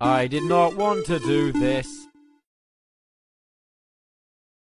I did not want to do this.